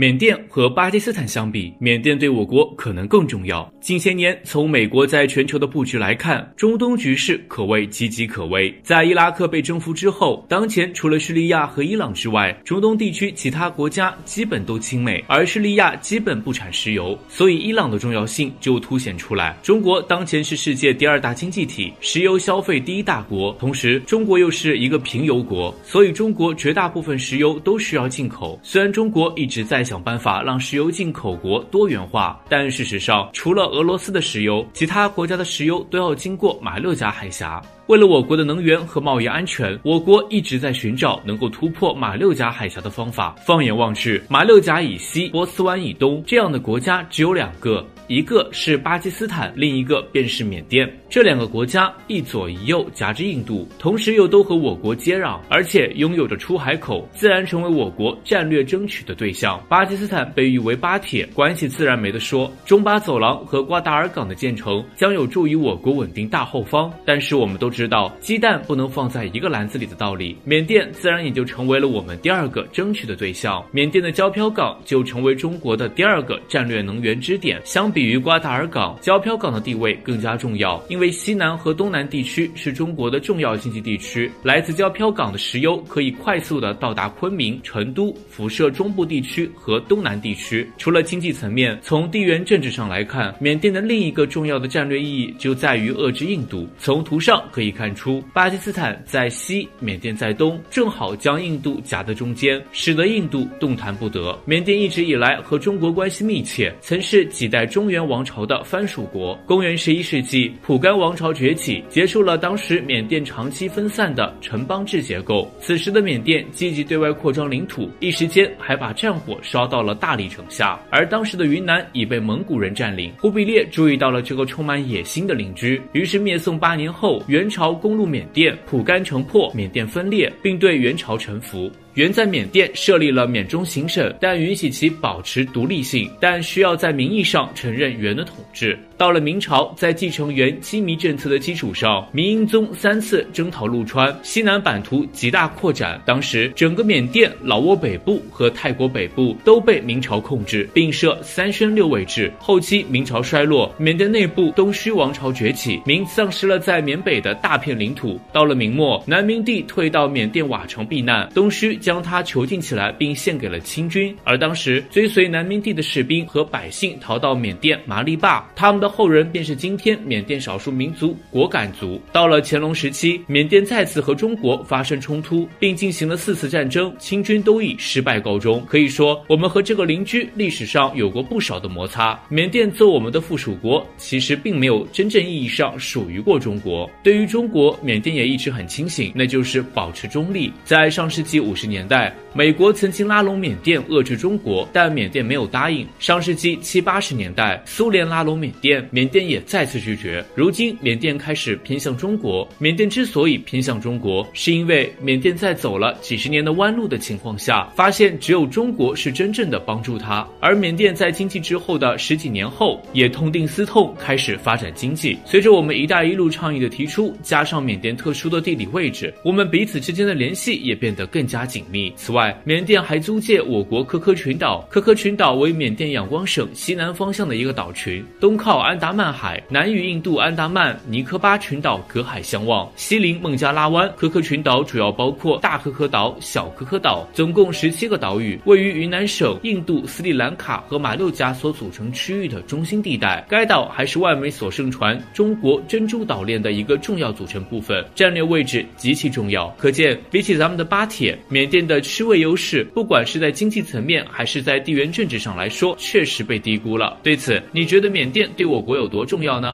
缅甸和巴基斯坦相比，缅甸对我国可能更重要。近些年，从美国在全球的布局来看，中东局势可谓岌岌可危。在伊拉克被征服之后，当前除了叙利亚和伊朗之外，中东地区其他国家基本都亲美，而叙利亚基本不产石油，所以伊朗的重要性就凸显出来。中国当前是世界第二大经济体，石油消费第一大国，同时中国又是一个贫油国，所以中国绝大部分石油都需要进口。虽然中国一直在。想办法让石油进口国多元化，但事实上，除了俄罗斯的石油，其他国家的石油都要经过马六甲海峡。为了我国的能源和贸易安全，我国一直在寻找能够突破马六甲海峡的方法。放眼望去，马六甲以西、波斯湾以东这样的国家只有两个。一个是巴基斯坦，另一个便是缅甸。这两个国家一左一右夹着印度，同时又都和我国接壤，而且拥有着出海口，自然成为我国战略争取的对象。巴基斯坦被誉为“巴铁”，关系自然没得说。中巴走廊和瓜达尔港的建成将有助于我国稳定大后方。但是我们都知道，鸡蛋不能放在一个篮子里的道理，缅甸自然也就成为了我们第二个争取的对象。缅甸的胶漂港就成为中国的第二个战略能源支点。相比。比于瓜达尔港，胶漂港的地位更加重要，因为西南和东南地区是中国的重要经济地区，来自胶漂港的石油可以快速的到达昆明、成都，辐射中部地区和东南地区。除了经济层面，从地缘政治上来看，缅甸的另一个重要的战略意义就在于遏制印度。从图上可以看出，巴基斯坦在西，缅甸在东，正好将印度夹在中间，使得印度动弹不得。缅甸一直以来和中国关系密切，曾是几代中。中原王朝的藩属国。公元十一世纪，蒲甘王朝崛起，结束了当时缅甸长期分散的城邦制结构。此时的缅甸积极对外扩张领土，一时间还把战火烧到了大理城下。而当时的云南已被蒙古人占领。忽必烈注意到了这个充满野心的邻居，于是灭宋八年后，元朝攻入缅甸，蒲甘城破，缅甸分裂，并对元朝臣服。元在缅甸设立了缅中行省，但允许其保持独立性，但需要在名义上承认元的统治。到了明朝，在继承元羁縻政策的基础上，明英宗三次征讨陆川，西南版图极大扩展。当时，整个缅甸、老挝北部和泰国北部都被明朝控制，并设三宣六卫制。后期明朝衰落，缅甸内部东须王朝崛起，明丧失了在缅北的大片领土。到了明末，南明帝退到缅甸瓦城避难，东须。将他囚禁起来，并献给了清军。而当时追随南明帝的士兵和百姓逃到缅甸麻利坝，他们的后人便是今天缅甸少数民族果敢族。到了乾隆时期，缅甸再次和中国发生冲突，并进行了四次战争，清军都以失败告终。可以说，我们和这个邻居历史上有过不少的摩擦。缅甸做我们的附属国，其实并没有真正意义上属于过中国。对于中国，缅甸也一直很清醒，那就是保持中立。在上世纪五十年。代，美国曾经拉拢缅甸遏制中国，但缅甸没有答应。上世纪七八十年代，苏联拉拢缅甸，缅甸也再次拒绝。如今，缅甸开始偏向中国。缅甸之所以偏向中国，是因为缅甸在走了几十年的弯路的情况下，发现只有中国是真正的帮助他。而缅甸在经济之后的十几年后，也痛定思痛，开始发展经济。随着我们“一带一路”倡议的提出，加上缅甸特殊的地理位置，我们彼此之间的联系也变得更加紧。密。此外，缅甸还租借我国科科群岛。科科群岛为缅甸仰光省西南方向的一个岛群，东靠安达曼海，南与印度安达曼尼科巴群岛隔海相望，西临孟加拉湾。科科群岛主要包括大科科岛、小科科岛，总共十七个岛屿，位于云南省、印度、斯里兰卡和马六甲所组成区域的中心地带。该岛还是外媒所盛传中国珍珠岛链的一个重要组成部分，战略位置极其重要。可见，比起咱们的巴铁，缅缅甸。的区位优势，不管是在经济层面还是在地缘政治上来说，确实被低估了。对此，你觉得缅甸对我国有多重要呢？